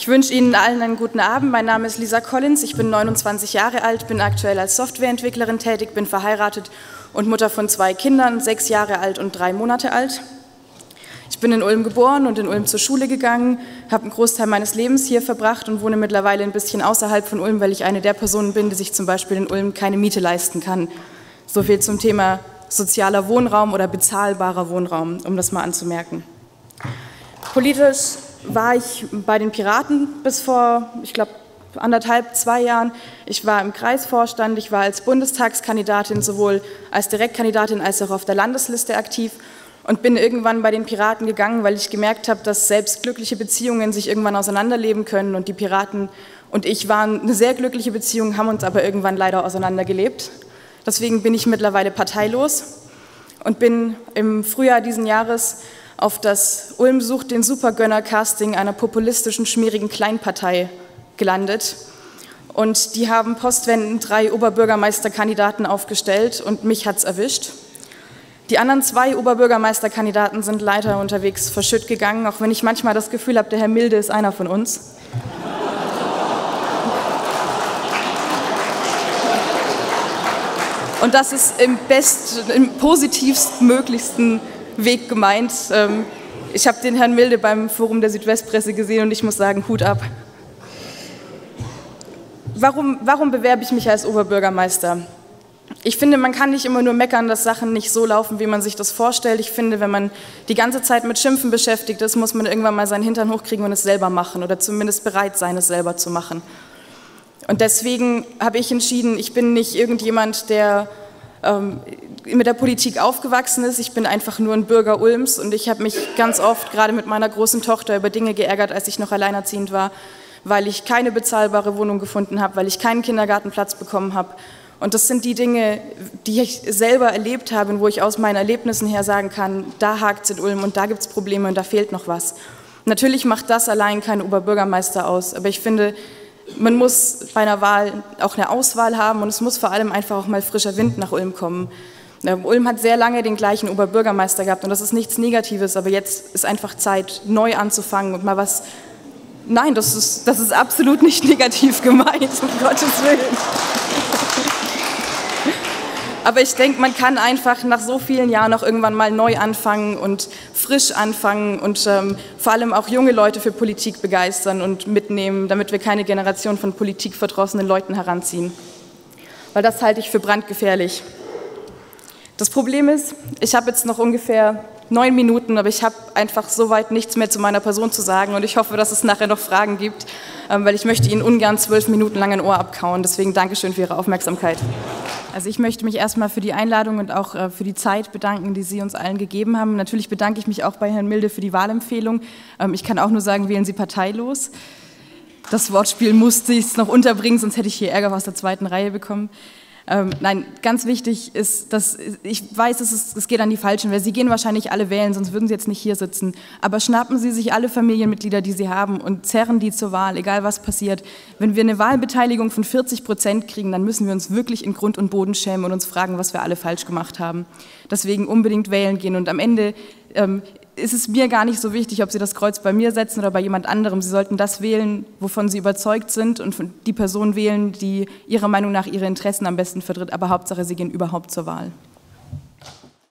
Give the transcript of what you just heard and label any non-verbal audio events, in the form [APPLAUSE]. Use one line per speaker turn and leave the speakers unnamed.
Ich wünsche Ihnen allen einen guten Abend. Mein Name ist Lisa Collins. Ich bin 29 Jahre alt, bin aktuell als Softwareentwicklerin tätig, bin verheiratet und Mutter von zwei Kindern, sechs Jahre alt und drei Monate alt. Ich bin in Ulm geboren und in Ulm zur Schule gegangen, habe einen Großteil meines Lebens hier verbracht und wohne mittlerweile ein bisschen außerhalb von Ulm, weil ich eine der Personen bin, die sich zum Beispiel in Ulm keine Miete leisten kann. So viel zum Thema sozialer Wohnraum oder bezahlbarer Wohnraum, um das mal anzumerken. Politisch war ich bei den Piraten bis vor, ich glaube, anderthalb, zwei Jahren. Ich war im Kreisvorstand, ich war als Bundestagskandidatin sowohl als Direktkandidatin als auch auf der Landesliste aktiv und bin irgendwann bei den Piraten gegangen, weil ich gemerkt habe, dass selbst glückliche Beziehungen sich irgendwann auseinanderleben können und die Piraten und ich waren eine sehr glückliche Beziehung, haben uns aber irgendwann leider auseinandergelebt. Deswegen bin ich mittlerweile parteilos und bin im Frühjahr diesen Jahres auf das Ulm sucht den Supergönner-Casting einer populistischen, schmierigen Kleinpartei gelandet. Und die haben postwendend drei Oberbürgermeisterkandidaten aufgestellt und mich hat es erwischt. Die anderen zwei Oberbürgermeisterkandidaten sind leider unterwegs verschütt gegangen, auch wenn ich manchmal das Gefühl habe, der Herr Milde ist einer von uns. Und das ist im best, im positivstmöglichsten Weg gemeint. Ähm, ich habe den Herrn Milde beim Forum der Südwestpresse gesehen und ich muss sagen, Hut ab. Warum, warum bewerbe ich mich als Oberbürgermeister? Ich finde, man kann nicht immer nur meckern, dass Sachen nicht so laufen, wie man sich das vorstellt. Ich finde, wenn man die ganze Zeit mit Schimpfen beschäftigt ist, muss man irgendwann mal seinen Hintern hochkriegen und es selber machen oder zumindest bereit sein, es selber zu machen. Und deswegen habe ich entschieden, ich bin nicht irgendjemand, der ähm, mit der Politik aufgewachsen ist. Ich bin einfach nur ein Bürger Ulms und ich habe mich ganz oft, gerade mit meiner großen Tochter, über Dinge geärgert, als ich noch alleinerziehend war, weil ich keine bezahlbare Wohnung gefunden habe, weil ich keinen Kindergartenplatz bekommen habe. Und das sind die Dinge, die ich selber erlebt habe und wo ich aus meinen Erlebnissen her sagen kann, da hakt es in Ulm und da gibt es Probleme und da fehlt noch was. Natürlich macht das allein kein Oberbürgermeister aus, aber ich finde, man muss bei einer Wahl auch eine Auswahl haben und es muss vor allem einfach auch mal frischer Wind nach Ulm kommen. Ulm hat sehr lange den gleichen Oberbürgermeister gehabt und das ist nichts Negatives, aber jetzt ist einfach Zeit, neu anzufangen und mal was. Nein, das ist, das ist absolut nicht [LAUGHS] negativ gemeint, um Gottes Willen. Aber ich denke, man kann einfach nach so vielen Jahren auch irgendwann mal neu anfangen und frisch anfangen und ähm, vor allem auch junge Leute für Politik begeistern und mitnehmen, damit wir keine Generation von politikverdrossenen Leuten heranziehen. Weil das halte ich für brandgefährlich. Das Problem ist, ich habe jetzt noch ungefähr neun Minuten, aber ich habe einfach soweit nichts mehr zu meiner Person zu sagen und ich hoffe, dass es nachher noch Fragen gibt, ähm, weil ich möchte Ihnen ungern zwölf Minuten lang ein Ohr abkauen. Deswegen Dankeschön für Ihre Aufmerksamkeit. Also ich möchte mich erstmal für die Einladung und auch äh, für die Zeit bedanken, die Sie uns allen gegeben haben. Natürlich bedanke ich mich auch bei Herrn Milde für die Wahlempfehlung. Ähm, ich kann auch nur sagen, wählen Sie parteilos. Das Wortspiel musste ich noch unterbringen, sonst hätte ich hier Ärger aus der zweiten Reihe bekommen. Ähm, nein, ganz wichtig ist, dass ich weiß, es, ist, es geht an die Falschen, weil Sie gehen wahrscheinlich alle wählen, sonst würden Sie jetzt nicht hier sitzen. Aber schnappen Sie sich alle Familienmitglieder, die Sie haben und zerren die zur Wahl, egal was passiert. Wenn wir eine Wahlbeteiligung von 40 Prozent kriegen, dann müssen wir uns wirklich in Grund und Boden schämen und uns fragen, was wir alle falsch gemacht haben. Deswegen unbedingt wählen gehen und am Ende ähm, ist es mir gar nicht so wichtig, ob Sie das Kreuz bei mir setzen oder bei jemand anderem. Sie sollten das wählen, wovon Sie überzeugt sind und die Person wählen, die Ihrer Meinung nach Ihre Interessen am besten vertritt. Aber Hauptsache, Sie gehen überhaupt zur Wahl.